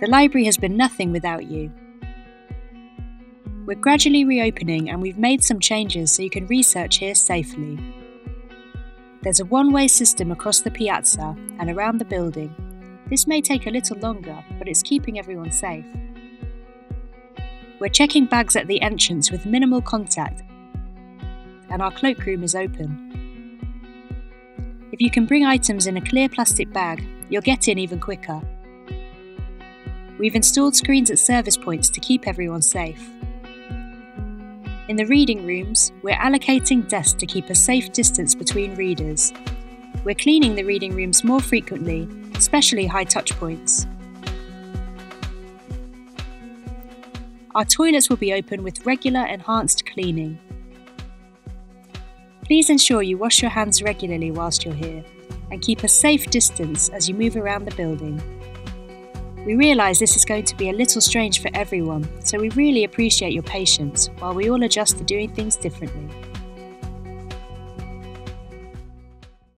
The library has been nothing without you. We're gradually reopening and we've made some changes so you can research here safely. There's a one way system across the piazza and around the building. This may take a little longer, but it's keeping everyone safe. We're checking bags at the entrance with minimal contact, and our cloakroom is open. If you can bring items in a clear plastic bag, you'll get in even quicker. We've installed screens at service points to keep everyone safe. In the reading rooms, we're allocating desks to keep a safe distance between readers. We're cleaning the reading rooms more frequently, especially high touch points. Our toilets will be open with regular enhanced cleaning. Please ensure you wash your hands regularly whilst you're here and keep a safe distance as you move around the building. We realise this is going to be a little strange for everyone, so we really appreciate your patience while we all adjust to doing things differently.